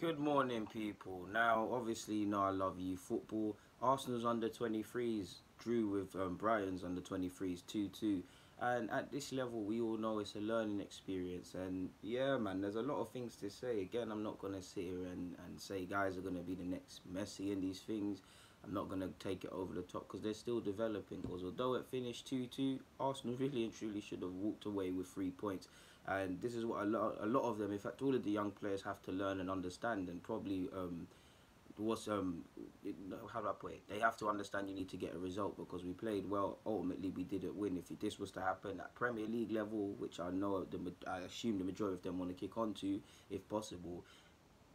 Good morning, people. Now, obviously, you know I love you. Football. Arsenal's under 23s drew with um, Brighton's under 23s 2 2. And at this level, we all know it's a learning experience. And yeah, man, there's a lot of things to say. Again, I'm not going to sit here and, and say guys are going to be the next Messi and these things. I'm not going to take it over the top because they're still developing. Because although it finished 2 2, Arsenal really and truly should have walked away with three points. And this is what a lot, a lot of them, in fact, all of the young players have to learn and understand, and probably um, um, how do I put it? They have to understand you need to get a result because we played well. Ultimately, we didn't win. If this was to happen at Premier League level, which I know the I assume the majority of them want to kick on to, if possible,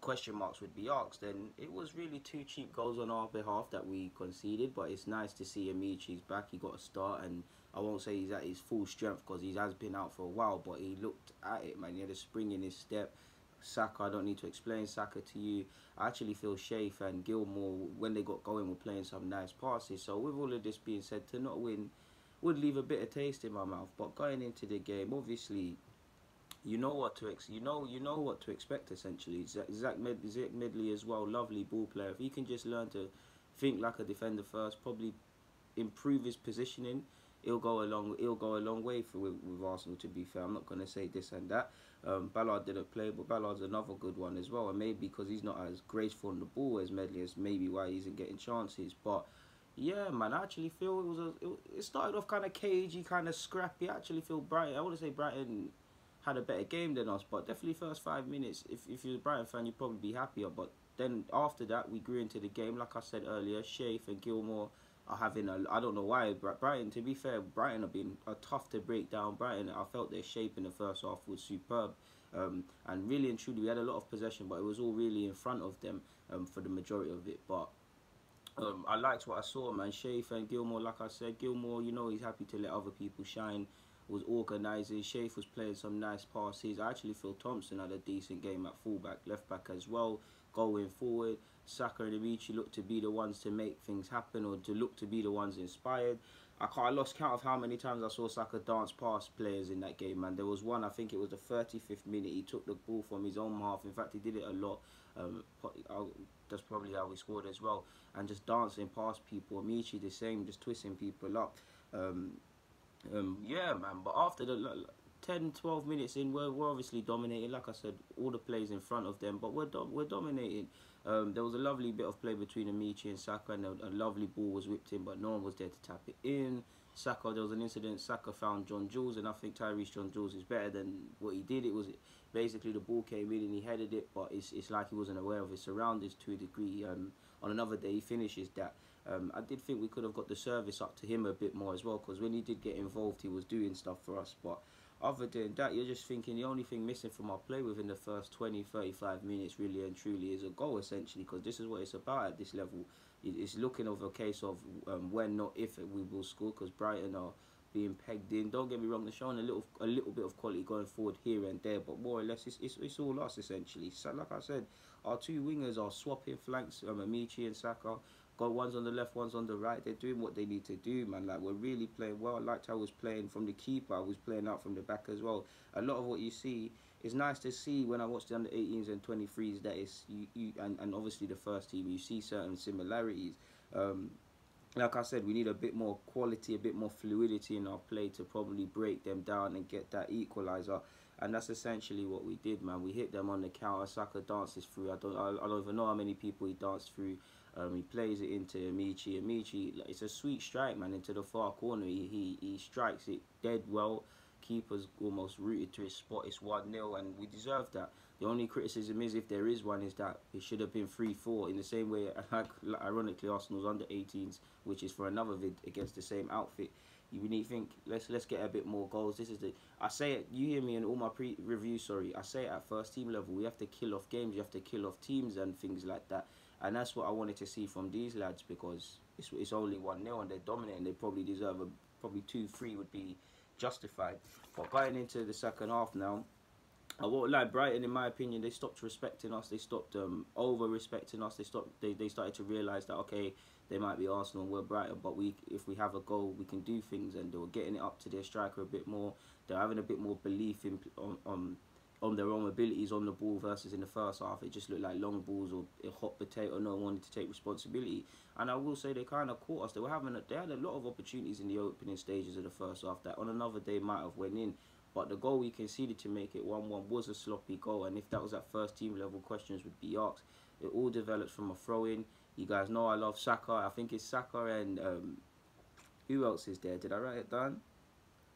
question marks would be asked, then it was really two cheap goals on our behalf that we conceded. But it's nice to see Amaechi's back. He got a start, and I won't say he's at his full strength because he has been out for a while. But he looked at it, man. He had a spring in his step. Saka, I don't need to explain Saka to you. I actually feel Sheaf and Gilmour, when they got going, were playing some nice passes. So with all of this being said, to not win would leave a bitter taste in my mouth. But going into the game, obviously, you know what to ex you know you know what to expect essentially. Zach, Med Zach Medley as well, lovely ball player. If he can just learn to think like a defender first, probably improve his positioning, he'll go a long he'll go a long way for with, with Arsenal. To be fair, I'm not gonna say this and that. Um, Ballard didn't play, but Ballard's another good one as well. And maybe because he's not as graceful on the ball as Medley, is maybe why he isn't getting chances. But yeah, man, I actually feel it was a it, it started off kind of cagey, kind of scrappy. I actually feel Brighton. I want to say Brighton had a better game than us, but definitely first five minutes, if, if you're a Brighton fan, you'd probably be happier. But then after that, we grew into the game. Like I said earlier, Sheaf and Gilmour are having a, I don't know why, but Brighton, to be fair, Brighton have been uh, tough to break down. Brighton, I felt their shape in the first half was superb. Um, and really and truly, we had a lot of possession, but it was all really in front of them um, for the majority of it. But um, I liked what I saw, man. Sheaf and Gilmour, like I said, Gilmour, you know, he's happy to let other people shine was organising. Sheaf was playing some nice passes. I actually feel Thompson had a decent game at fullback, left back as well, going forward. Saka and Amaechi looked to be the ones to make things happen or to look to be the ones inspired. I, I lost count of how many times I saw Saka dance past players in that game, man. There was one, I think it was the 35th minute, he took the ball from his own half. In fact, he did it a lot. Um, that's probably how he scored as well. And just dancing past people. Amaechi the same, just twisting people up. Um, um, yeah, man. But after the like, 10, 12 minutes in, we're, we're obviously dominating. Like I said, all the plays in front of them, but we're we're dominating. Um, there was a lovely bit of play between Amaechi and Saka, and a, a, lovely ball was whipped in, but no one was there to tap it in. Saka, there was an incident. Saka found John Jules, and I think Tyreece John Jules is better than what he did. It was basically the ball came in and he headed it, but it's it's like he wasn't aware of his surroundings to a degree. Um, on another day, he finishes that. Um, I did think we could have got the service up to him a bit more as well because when he did get involved, he was doing stuff for us. But other than that, you're just thinking the only thing missing from our play within the first 20, 35 minutes really and truly is a goal essentially because this is what it's about at this level. It's looking over a case of um, when, not if, we will score because Brighton are being pegged in. Don't get me wrong, they're showing a little a little bit of quality going forward here and there, but more or less it's, it's, it's all us essentially. So like I said, our two wingers are swapping flanks, um, Amaechi and Saka. Got ones on the left, ones on the right. They're doing what they need to do, man. Like we're really playing well. I liked how I was playing from the keeper. I was playing out from the back as well. A lot of what you see is nice to see when I watch the under 18s and 23s. That is you, you and, and obviously the first team. You see certain similarities. Um, like I said, we need a bit more quality, a bit more fluidity in our play to probably break them down and get that equaliser. And that's essentially what we did, man. We hit them on the counter. Saka dances through. I don't, I, I don't even know how many people he danced through. Um, he plays it into Amaechi. Amaechi, it's a sweet strike, man, into the far corner. He, he, he strikes it dead well. Keeper's almost rooted to his spot. It's 1-0, and we deserve that. The only criticism is, if there is one, is that it should have been 3-4 in the same way, like, ironically, Arsenal's under 18s, which is for another vid against the same outfit. You really think let's let's get a bit more goals. This is the I say it. You hear me in all my pre reviews. Sorry, I say it at first team level. We have to kill off games. You have to kill off teams and things like that and that's what I wanted to see from these lads because it's, it's only one nil and they're dominating. They probably deserve a probably two three would be justified. But going into the second half now, I won't lie. Brighton, in my opinion, they stopped respecting us. They stopped um, over respecting us. They stopped. They, they started to realise that okay, they might be Arsenal, and we're Brighton, but we if we have a goal, we can do things. And they were getting it up to their striker a bit more. They're having a bit more belief in on, on on their own abilities on the ball versus in the first half, it just looked like long balls or a hot potato. No one wanted to take responsibility, and I will say they kind of caught us. They were having a, they had a lot of opportunities in the opening stages of the first half that on another day might have went in. But the goal we conceded to make it 1-1 was a sloppy goal, and if that was at first team level, questions would be asked. It all develops from a throw-in. You guys know I love Saka. I think it's Saka and um, who else is there? Did I write it down?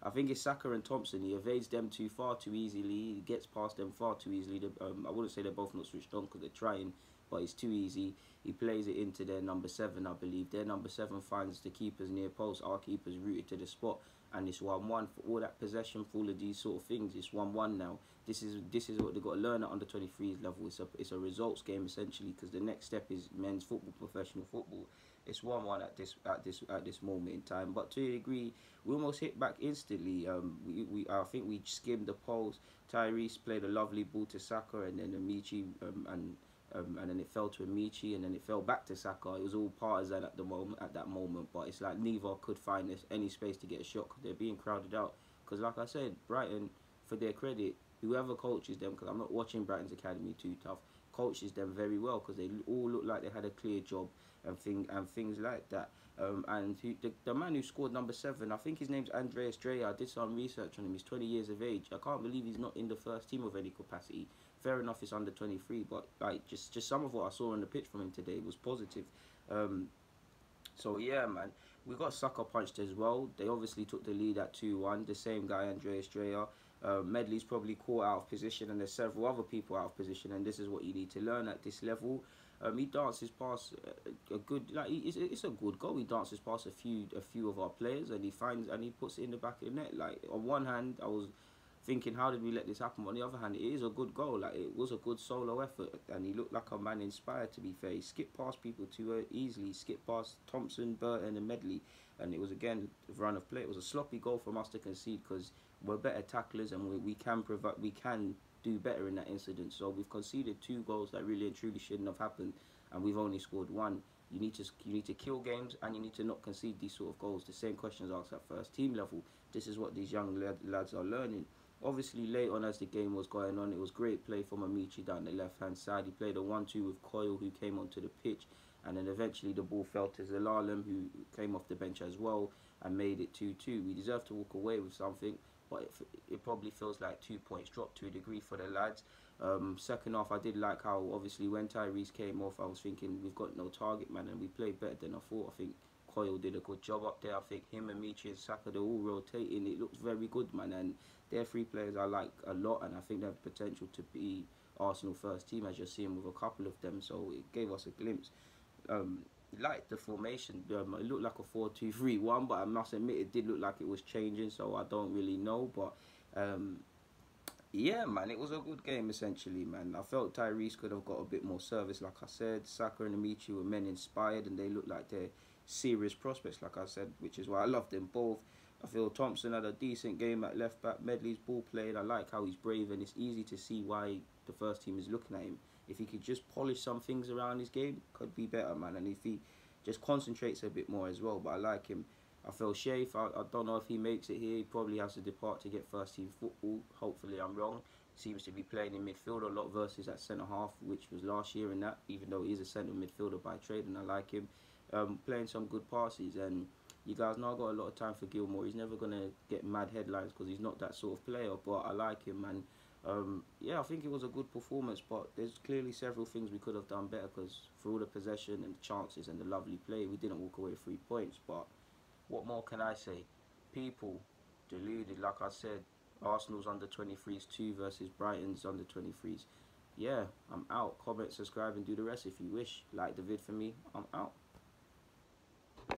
I think it's Saka and Thompson. He evades them too far too easily. He gets past them far too easily. Um, I wouldn't say they're both not switched on because they're trying, but it's too easy. He plays it into their number seven, I believe. Their number seven finds the keepers near post. Our keeper's rooted to the spot, and it's one-one for all that possession, for all of these sort of things. It's one-one now. This is this is what they've got to learn at under 23s level. It's a it's a results game essentially because the next step is men's football, professional football. It's one one at this at this at this moment in time. But to a degree, we almost hit back instantly. Um, we, we I think we skimmed the poles. Tyreece played a lovely ball to Saka, and then Amaechi um, and um, and then it fell to Amaechi, and then it fell back to Saka. It was all partisan at the moment at that moment, but it's like neither could find this, any space to get a shot because they're being crowded out. Because like I said, Brighton, for their credit, whoever coaches them, because I'm not watching Brighton's academy too tough, coaches them very well because they all look like they had a clear job and thing and things like that. Um, and he, the, the man who scored number seven, I think his name's Andreas Dreyer. I did some research on him. He's 20 years of age. I can't believe he's not in the first team of any capacity. Fair enough, it's under 23, but like just just some of what I saw on the pitch from him today was positive. Um, so yeah, man, we got sucker punched as well. They obviously took the lead at 2-1. The same guy, Andreas Dreyer. Uh, Medley's probably caught out of position, and there's several other people out of position, and this is what you need to learn at this level. Um, he dances past a, a good, like it's, it's a good goal. He dances past a few, a few of our players, and he finds and he puts it in the back of the net. Like on one hand, I was thinking, how did we let this happen? on the other hand, it is a good goal. Like it was a good solo effort, and he looked like a man inspired. To be fair, he skipped past people too uh, easily. Skipped past Thompson, Burton, and Medley, and it was again run of play. It was a sloppy goal from us to concede because we're better tacklers and we, we can provide we can do better in that incident. So we've conceded two goals that really and truly shouldn't have happened, and we've only scored one. You need to you need to kill games and you need to not concede these sort of goals. The same questions asked at first team level. This is what these young lad, lads are learning. Obviously, late on as the game was going on, it was great play from Amaechi down the left hand side. He played a 1 2 with Coyle, who came onto the pitch, and then eventually the ball fell to Zelalem, who came off the bench as well, and made it 2 2. We deserve to walk away with something but it, it probably feels like two points dropped to a degree for the lads. Um, second half, I did like how obviously when Tyreece came off, I was thinking we've got no target man, and we played better than I thought. I think Coyle did a good job up there. I think him and Michi and Saka they're all rotating. It looks very good, man, and they're three players I like a lot, and I think they have potential to be Arsenal first team as you're seeing with a couple of them. So it gave us a glimpse. Um, like the formation. Um, it looked like a 4-2-3-1, but I must admit it did look like it was changing, so I don't really know. But um, yeah, man, it was a good game essentially, man. I felt Tyreece could have got a bit more service, like I said. Saka and Amaechi were men inspired, and they looked like they're serious prospects, like I said, which is why I love them both. I feel Thompson had a decent game at left back. Medley's ball played. I like how he's brave, and it's easy to see why the first team is looking at him if he could just polish some things around his game, could be better, man. And if he just concentrates a bit more as well, but I like him. I feel Sheaf, I, I don't know if he makes it here. He probably has to depart to get first team football. Hopefully, I'm wrong. Seems to be playing in midfield a lot versus at centre half, which was last year in that, even though he's a centre midfielder by trade, and I like him. Um, playing some good passes, and you guys know I've got a lot of time for Gilmour. He's never going to get mad headlines because he's not that sort of player, but I like him, man. Um, yeah, I think it was a good performance, but there's clearly several things we could have done better because for all the possession and the chances and the lovely play, we didn't walk away three points. But what more can I say? People deluded, like I said, Arsenal's under 23s 2 versus Brighton's under 23s. Yeah, I'm out. Comment, subscribe, and do the rest if you wish. Like the vid for me, I'm out.